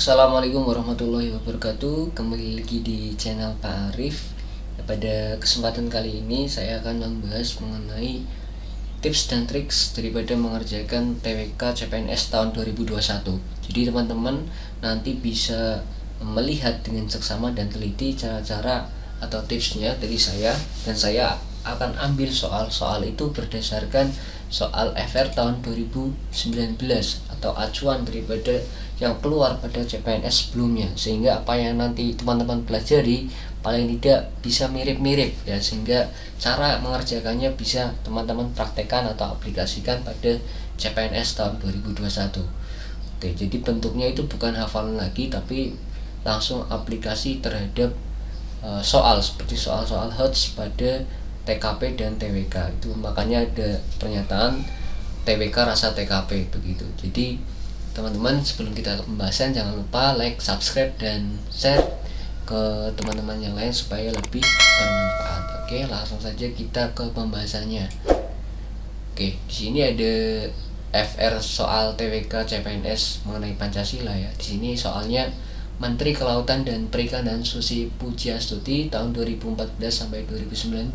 Assalamualaikum warahmatullahi wabarakatuh. Kembali lagi di channel Pak Arif Pada kesempatan kali ini saya akan membahas mengenai Tips dan triks daripada mengerjakan TWK CPNS tahun 2021 Jadi teman-teman nanti bisa melihat dengan seksama dan teliti cara-cara atau tipsnya dari saya Dan saya akan ambil soal-soal itu berdasarkan soal FR tahun 2019 atau acuan daripada yang keluar pada CPNS sebelumnya. Sehingga apa yang nanti teman-teman pelajari paling tidak bisa mirip-mirip ya sehingga cara mengerjakannya bisa teman-teman praktekkan atau aplikasikan pada CPNS tahun 2021 oke jadi bentuknya itu bukan hafalan lagi tapi langsung aplikasi terhadap uh, soal seperti soal-soal HOTS pada TKP dan TWK itu makanya ada pernyataan TWK rasa TKP begitu. Jadi teman-teman sebelum kita ke pembahasan jangan lupa like subscribe dan share ke teman-teman yang lain supaya lebih bermanfaat. Oke langsung saja kita ke pembahasannya. Oke di sini ada FR soal TWK CPNS mengenai Pancasila ya. Di sini soalnya Menteri Kelautan dan Perikanan Susi Pujiastuti tahun 2014 sampai 2019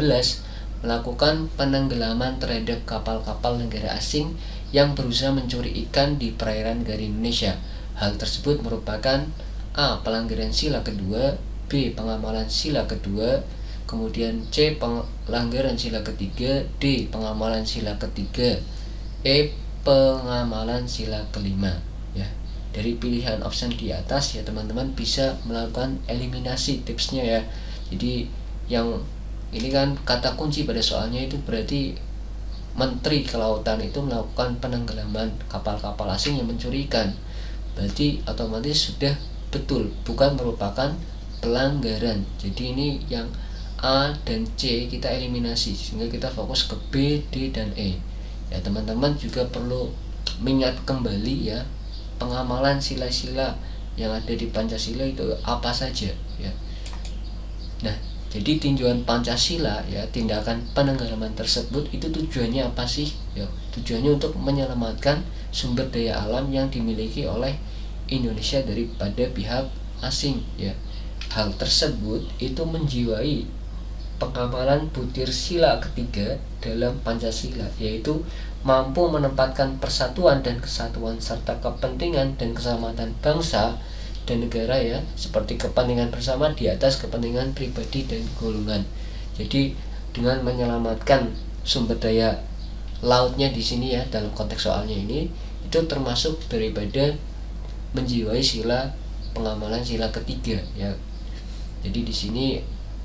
melakukan penenggelaman terhadap kapal-kapal negara asing yang berusaha mencuri ikan di perairan negara Indonesia. Hal tersebut merupakan A. Pelanggaran sila kedua B. Pengamalan sila kedua Kemudian C. Pelanggaran sila ketiga D. Pengamalan sila ketiga E. Pengamalan sila kelima dari pilihan option di atas ya teman-teman bisa melakukan eliminasi tipsnya ya. Jadi yang ini kan kata kunci pada soalnya itu berarti Menteri Kelautan itu melakukan penenggelaman kapal-kapal asing yang mencuri ikan berarti otomatis sudah betul bukan merupakan pelanggaran. Jadi ini yang A dan C kita eliminasi sehingga kita fokus ke B, D, dan E. Ya teman-teman juga perlu mengingat kembali ya pengamalan sila-sila yang ada di Pancasila itu apa saja ya. Nah jadi tinjauan Pancasila ya tindakan penenggelaman tersebut itu tujuannya apa sih ya? Tujuannya untuk menyelamatkan sumber daya alam yang dimiliki oleh Indonesia daripada pihak asing ya. Hal tersebut itu menjiwai pengamalan butir sila ketiga dalam Pancasila yaitu mampu menempatkan persatuan dan kesatuan serta kepentingan dan keselamatan bangsa dan negara ya seperti kepentingan bersama di atas kepentingan pribadi dan golongan. Jadi dengan menyelamatkan sumber daya lautnya di sini ya dalam konteks soalnya ini itu termasuk daripada menjiwai sila pengamalan sila ketiga ya. Jadi di sini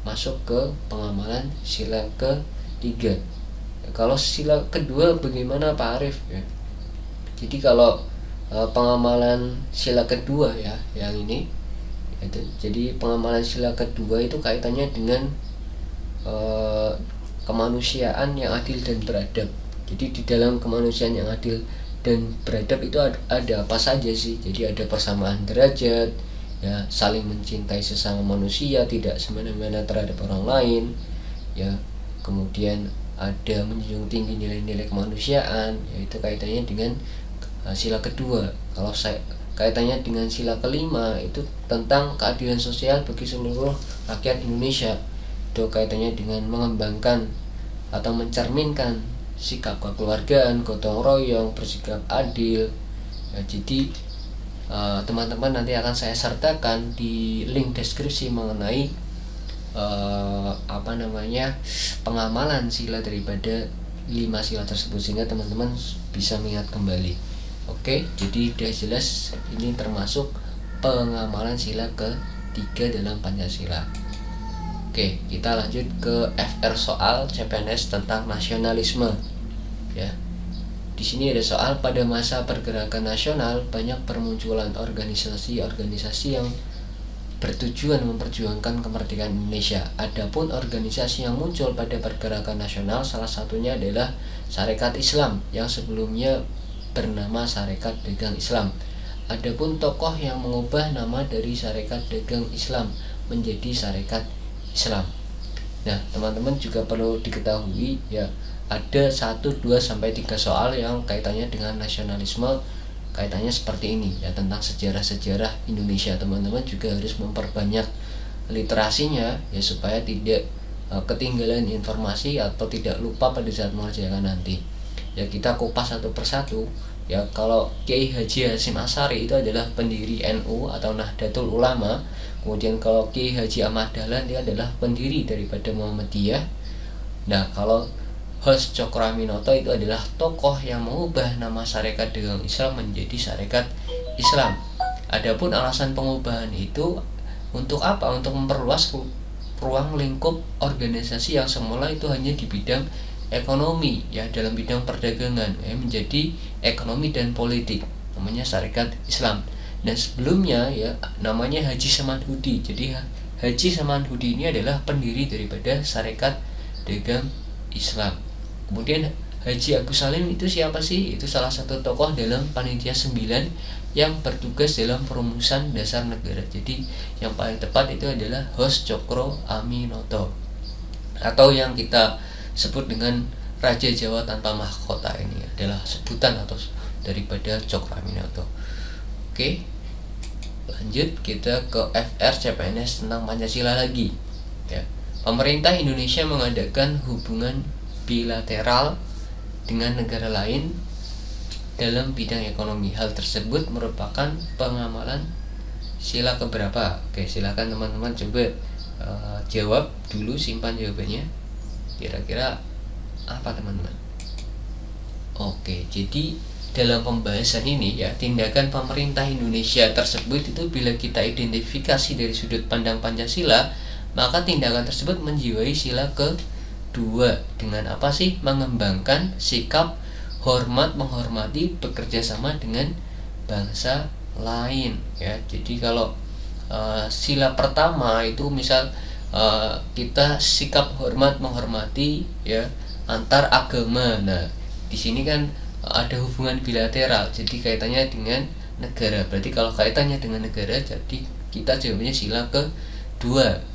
masuk ke pengamalan sila ketiga kalau sila kedua bagaimana Pak Arif? Ya. Jadi kalau uh, pengamalan sila kedua ya yang ini itu jadi pengamalan sila kedua itu kaitannya dengan uh, kemanusiaan yang adil dan beradab. Jadi di dalam kemanusiaan yang adil dan beradab itu ada, ada apa saja sih? Jadi ada persamaan derajat ya saling mencintai sesama manusia tidak semena-mena terhadap orang lain ya. Kemudian ada menjunjung tinggi nilai-nilai kemanusiaan yaitu kaitannya dengan Nah, sila kedua, kalau saya kaitannya dengan sila kelima itu tentang keadilan sosial bagi seluruh rakyat Indonesia. Itu kaitannya dengan mengembangkan atau mencerminkan sikap kekeluargaan, gotong royong, bersikap adil. Ya, jadi eh, teman-teman uh, nanti akan saya sertakan di link deskripsi mengenai uh, apa namanya pengamalan sila daripada lima sila tersebut sehingga teman-teman bisa mengingat kembali. Oke, jadi udah jelas ini termasuk pengamalan sila ketiga dalam Pancasila. Oke, kita lanjut ke FR soal CPNS tentang nasionalisme. Ya. Di sini ada soal pada masa pergerakan nasional banyak permunculan organisasi-organisasi yang bertujuan memperjuangkan kemerdekaan Indonesia. Adapun organisasi yang muncul pada pergerakan nasional salah satunya adalah Sarekat Islam yang sebelumnya bernama Sarekat Dagang Islam. Adapun tokoh yang mengubah nama dari Sarekat Dagang Islam menjadi Sarekat Islam. Nah, teman-teman juga perlu diketahui ya, ada 1 2 sampai 3 soal yang kaitannya dengan nasionalisme kaitannya seperti ini ya tentang sejarah-sejarah Indonesia. Teman-teman juga harus memperbanyak literasinya ya supaya tidak uh, ketinggalan informasi atau tidak lupa pada saat mengerjakan nanti. Ya kita kupas satu persatu. Ya kalau Kiai Haji Hasim Asari itu adalah pendiri NU atau Nahdlatul Ulama. Kemudian kalau Kiai Haji Ahmad Dahlan dia adalah pendiri daripada Muhammadiyah. Nah kalau host Cokroaminoto itu adalah tokoh yang mengubah nama syarikat dagang Islam menjadi syarikat Islam. Adapun alasan pengubahan itu untuk apa? Untuk memperluas ruang lingkup organisasi yang semula itu hanya di bidang ekonomi ya dalam bidang perdagangan ya, menjadi ekonomi dan politik namanya syarikat Islam dan sebelumnya ya namanya Haji Samanhudi jadi Haji Samanhudi ini adalah pendiri daripada syarikat dagang Islam kemudian Haji Agus Salim itu siapa sih? Itu salah satu tokoh dalam panitia 9 yang bertugas dalam perumusan dasar negara. Jadi yang paling tepat itu adalah host Cokro Aminoto atau yang kita sebut dengan Raja Jawa tanpa mahkota ini adalah sebutan atau daripada Cokro Aminoto. Oke, lanjut kita ke FR CPNS tentang Pancasila lagi. Ya, pemerintah Indonesia mengadakan hubungan bilateral dengan negara lain dalam bidang ekonomi. Hal tersebut merupakan pengamalan sila keberapa? Oke, silakan teman-teman coba uh, jawab dulu, simpan jawabannya. Kira-kira apa teman-teman? Oke, jadi dalam pembahasan ini ya tindakan pemerintah Indonesia tersebut itu bila kita identifikasi dari sudut pandang Pancasila maka tindakan tersebut menjiwai sila ke Dua, dengan apa sih? Mengembangkan sikap hormat menghormati bekerja sama dengan bangsa lain ya. Jadi kalau uh, sila pertama itu misal uh, kita sikap hormat menghormati ya antar agama. Nah, di sini kan ada hubungan bilateral. Jadi kaitannya dengan negara. Berarti kalau kaitannya dengan negara jadi kita jawabnya sila kedua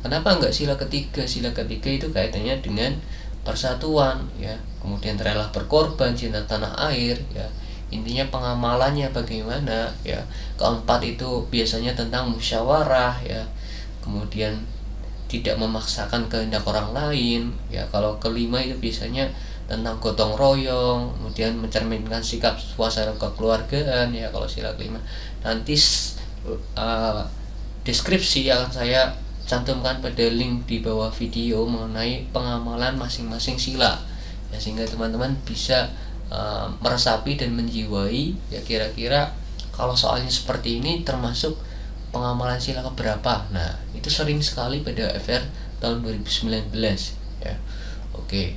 Kenapa enggak sila ketiga? Sila ketiga itu kaitannya dengan persatuan ya. Kemudian rela berkorban, cinta tanah air ya. Intinya pengamalannya bagaimana ya. Keempat itu biasanya tentang musyawarah ya. Kemudian tidak memaksakan kehendak orang lain ya. Kalau kelima itu biasanya tentang gotong royong, kemudian mencerminkan sikap suasana kekeluargaan ya kalau sila kelima. Nanti uh, deskripsi yang saya cantumkan pada link di bawah video mengenai pengamalan masing-masing sila. Ya sehingga teman-teman bisa uh, meresapi dan menjiwai ya kira-kira kalau soalnya seperti ini termasuk pengamalan sila keberapa. Nah itu sering sekali pada FR tahun 2019 ya. Oke.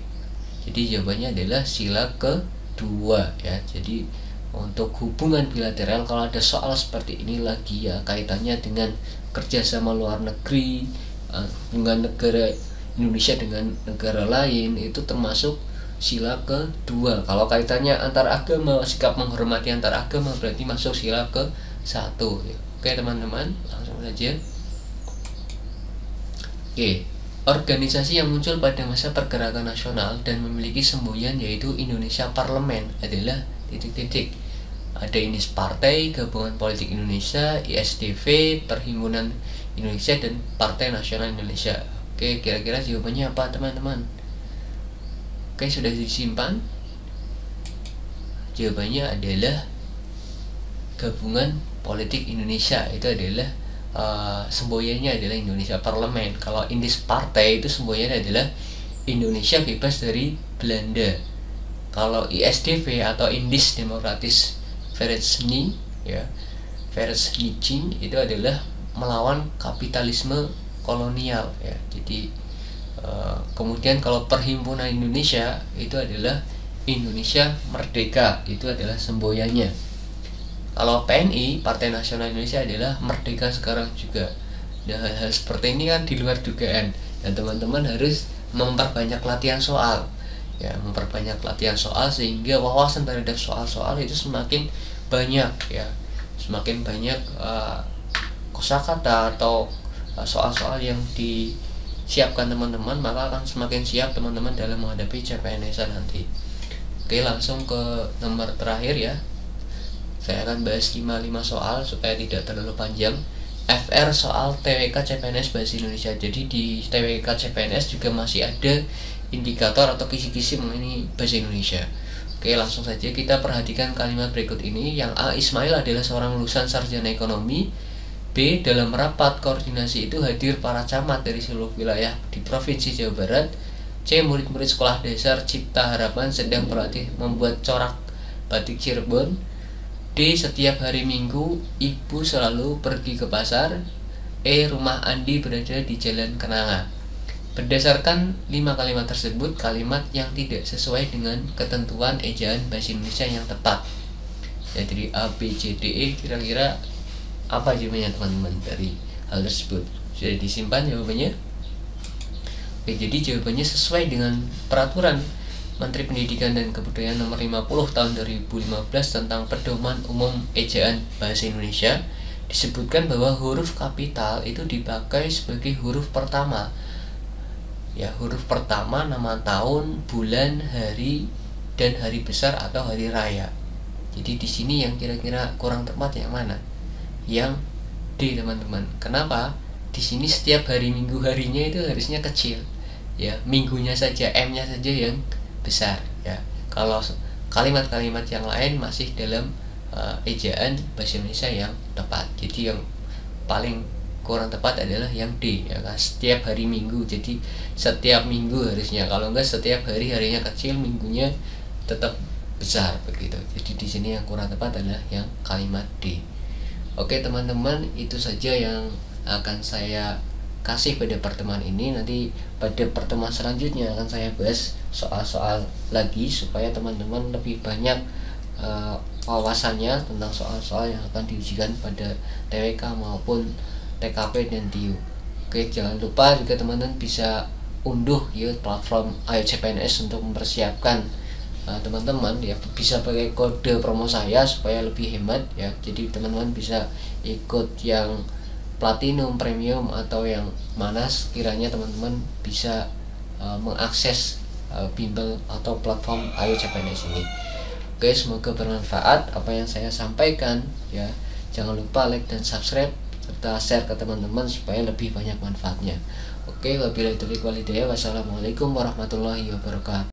Jadi jawabannya adalah sila kedua ya. Jadi untuk hubungan bilateral kalau ada soal seperti ini lagi ya kaitannya dengan kerjasama luar negeri uh, hubungan negara Indonesia dengan negara lain itu termasuk sila kedua. Kalau kaitannya antar agama sikap menghormati antar agama berarti masuk sila ke satu. Oke teman-teman langsung saja. Oke organisasi yang muncul pada masa pergerakan nasional dan memiliki semboyan yaitu Indonesia Parlemen adalah titik-titik ada Inis Partai, Gabungan Politik Indonesia, ISDV, Perhimpunan Indonesia, dan Partai Nasional Indonesia. Oke, kira-kira jawabannya apa teman-teman? Oke, sudah disimpan? Jawabannya adalah Gabungan Politik Indonesia. Itu adalah uh, semboyannya adalah Indonesia Parlemen. Kalau Indis Partai itu semboyannya adalah Indonesia bebas dari Belanda. Kalau ISDV atau Indis Demokratis Ferenczi ya. Ferenczi itu adalah melawan kapitalisme kolonial ya. Jadi uh, kemudian kalau perhimpunan Indonesia itu adalah Indonesia Merdeka itu adalah semboyannya kalau PNI Partai Nasional Indonesia adalah merdeka sekarang juga. Dan hal-hal seperti ini kan di luar dugaan. Dan teman-teman harus memperbanyak latihan soal ya memperbanyak latihan soal sehingga wawasan terhadap soal-soal itu semakin banyak ya. Semakin banyak uh, kosakata atau uh, soal-soal yang disiapkan teman-teman maka akan semakin siap teman-teman dalam menghadapi CPNS nanti. Oke langsung ke nomor terakhir ya. Saya akan bahas 5-5 soal supaya tidak terlalu panjang. FR soal TWK CPNS Bahasa Indonesia. Jadi di TWK CPNS juga masih ada indikator atau kisi-kisi mengenai Bahasa Indonesia Oke langsung saja kita perhatikan kalimat berikut ini Yang A. Ismail adalah seorang lulusan sarjana ekonomi B. Dalam rapat koordinasi itu hadir para camat dari seluruh wilayah di Provinsi Jawa Barat C. Murid-murid sekolah dasar Cipta Harapan sedang berlatih membuat corak batik Cirebon D. Setiap hari Minggu ibu selalu pergi ke pasar E. Rumah Andi berada di Jalan Kenanga Berdasarkan lima kalimat tersebut, kalimat yang tidak sesuai dengan ketentuan ejaan bahasa Indonesia yang tepat. Ya, jadi A, B, C, D, E kira-kira apa jawabannya teman-teman dari hal tersebut? Sudah disimpan jawabannya? Oke, jadi jawabannya sesuai dengan peraturan Menteri Pendidikan dan Kebudayaan nomor 50 tahun 2015 tentang pedoman umum ejaan bahasa Indonesia disebutkan bahwa huruf kapital itu dipakai sebagai huruf pertama ya huruf pertama nama tahun, bulan, hari dan hari besar atau hari raya. Jadi di sini yang kira-kira kurang tepat yang mana? Yang D teman-teman. Kenapa? Di sini setiap hari minggu harinya itu harusnya kecil. Ya, minggunya saja M-nya saja yang besar ya. Kalau kalimat-kalimat yang lain masih dalam uh, ejaan bahasa Indonesia yang tepat. Jadi yang paling kurang tepat adalah yang D ya kan? Setiap hari minggu. Jadi setiap minggu harusnya. Kalau enggak setiap hari harinya kecil minggunya tetap besar begitu. Jadi di sini yang kurang tepat adalah yang kalimat D. Oke teman-teman itu saja yang akan saya kasih pada pertemuan ini. Nanti pada pertemuan selanjutnya akan saya bahas soal-soal lagi supaya teman-teman lebih banyak uh, wawasannya tentang soal-soal yang akan diujikan pada TWK maupun TKP dan TIU oke jangan lupa juga teman-teman bisa unduh ya platform Ayo CPNS untuk mempersiapkan uh, teman-teman ya bisa pakai kode promo saya supaya lebih hemat ya. Jadi teman-teman bisa ikut yang platinum premium atau yang mana sekiranya teman-teman bisa uh, mengakses uh, bimbel atau platform Ayo CPNS ini. Oke semoga bermanfaat apa yang saya sampaikan ya. Jangan lupa like dan subscribe serta share ke teman-teman supaya lebih banyak manfaatnya. Oke wabillahi taufiq walhidayah wassalamualaikum warahmatullahi wabarakatuh